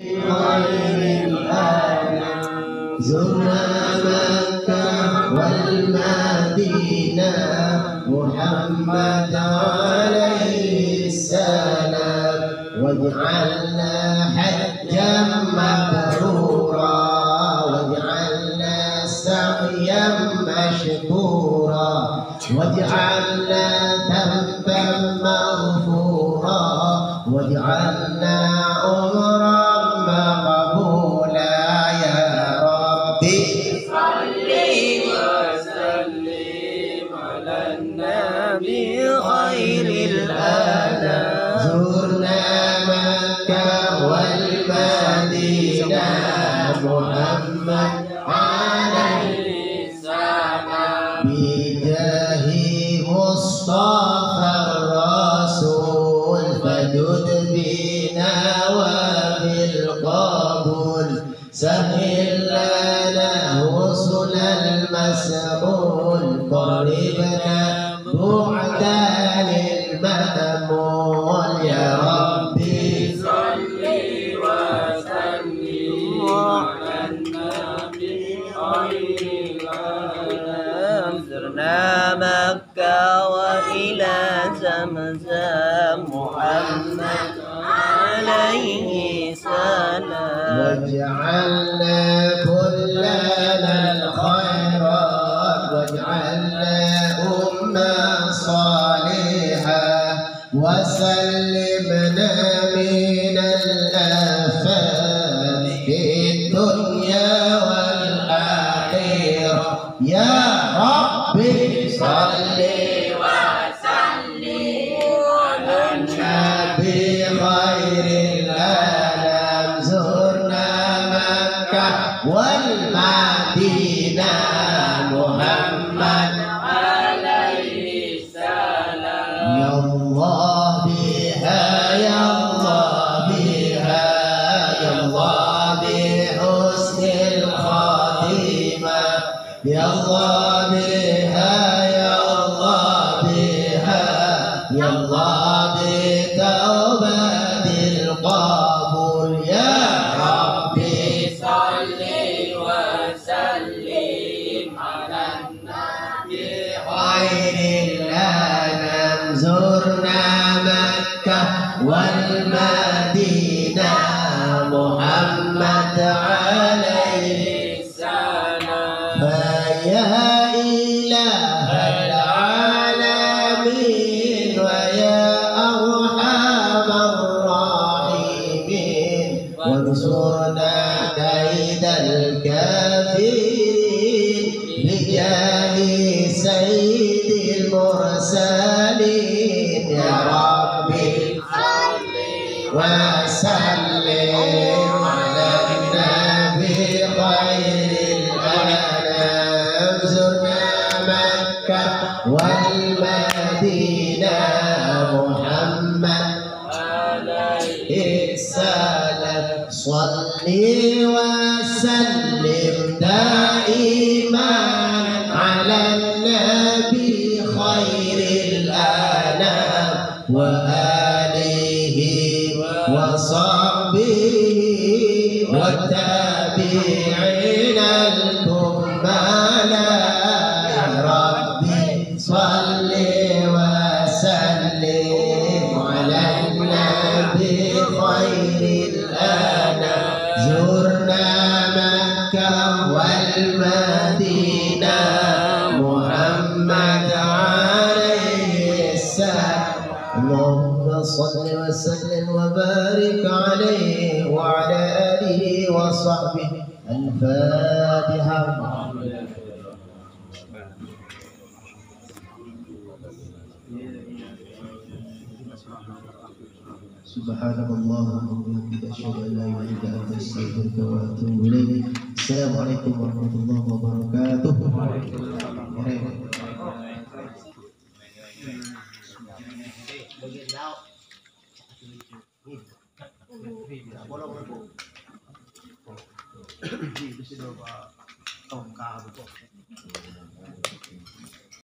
غير الآن زرنا مكة والمدينة محمد عليه السلام واجعلنا حجا مبرورا واجعلنا سعيا مشكورا واجعلنا ذنبا مغفورا واجعلنا عمرا على النبي خير الآداب. زرنا مكة والمدينة محمد عليه السلام. مصطفى الرسول فجد بنا وصل المسؤول قربنا بعدا للمأمول يا ربي. صل وسلم على النبي خير الأنام زرنا مكة وإلى زمزم محمد عليه سلام واجعلنا كلنا وسلمنا من الآفات في الدنيا والآخرة. يا ربي صل النبي خير العالم زرنا مكة والمدينة. يا الله بها يا الله بها يا الله بتوبة القبول يا ربي صل وسلم على النبي خير الأنام. زرنا مكة والمدينة محمد عليه وسلم على النبي خير الأنام. زرنا مكة والمدينة محمد. عليه السلام. صل وسلم دائما على النبي خير الأنام. وآله والتابعين الكمال. يا ربي صل وسلم على النبي خير الأنام. زرنا مكة والمدينة. محمد عليه السلام. اللهم صل وسلم وبارك عليه وعلى وصحبه الفاتحة سبحانك اللهم وبحمدك اشهد ان لا اله الا انت استغفرك واتوب اليك السلام عليكم ورحمه الله وبركاته 自己都把东家的作品。